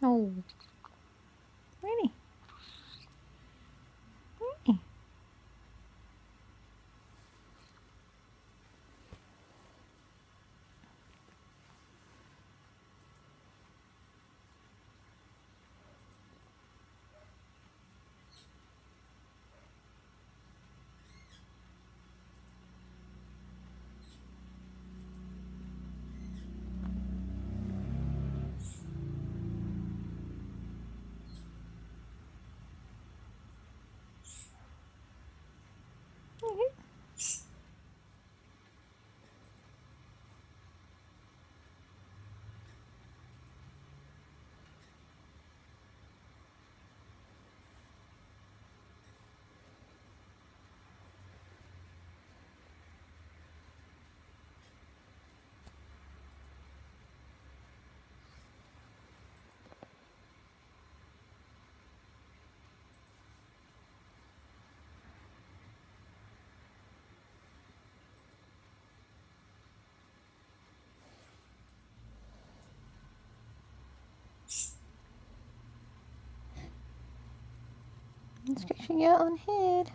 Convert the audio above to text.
哦 Stretching out on head.